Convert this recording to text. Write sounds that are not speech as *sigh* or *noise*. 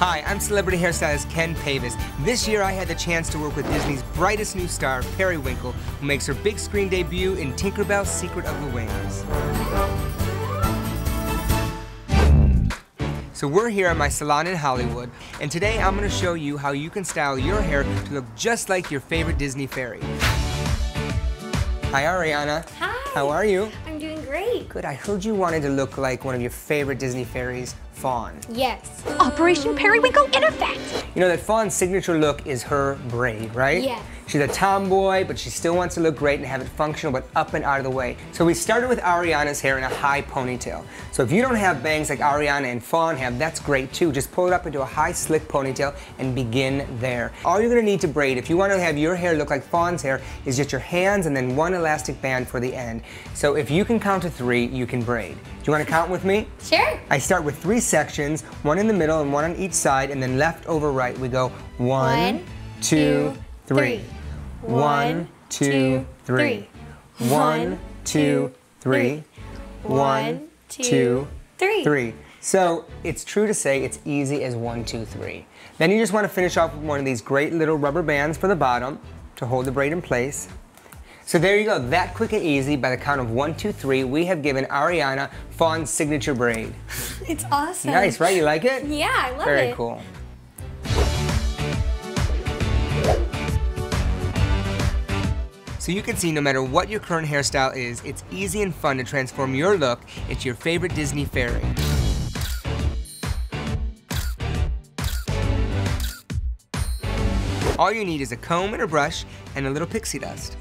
Hi, I'm celebrity hairstylist Ken Paves. This year I had the chance to work with Disney's brightest new star, Periwinkle, who makes her big screen debut in Tinker Bell's Secret of the Wings. So we're here at my salon in Hollywood, and today I'm going to show you how you can style your hair to look just like your favorite Disney fairy. Hi Ariana. Hi. How are you? I'm Good, I heard you wanted to look like one of your favorite Disney fairies, Fawn. Yes. Operation Periwinkle in effect. You know that Fawn's signature look is her braid, right? Yeah. She's a tomboy, but she still wants to look great and have it functional, but up and out of the way. So we started with Ariana's hair in a high ponytail. So if you don't have bangs like Ariana and Fawn have, that's great too. Just pull it up into a high slick ponytail and begin there. All you're gonna need to braid, if you wanna have your hair look like Fawn's hair, is just your hands and then one elastic band for the end. So if you can count to three, you can braid. Do you wanna count with me? Sure. I start with three sections, one in the middle and one on each side, and then left over right. We go one, two, three. One, two, three. One, two, three. One, two, three. three. So it's true to say it's easy as one, two, three. Then you just want to finish off with one of these great little rubber bands for the bottom to hold the braid in place. So there you go, that quick and easy, by the count of one, two, three, we have given Ariana Fawn's signature braid. *laughs* It's awesome. Nice, right? You like it? Yeah, I love Very it. Very cool. So you can see no matter what your current hairstyle is, it's easy and fun to transform your look into your favorite Disney fairy. All you need is a comb and a brush and a little pixie dust.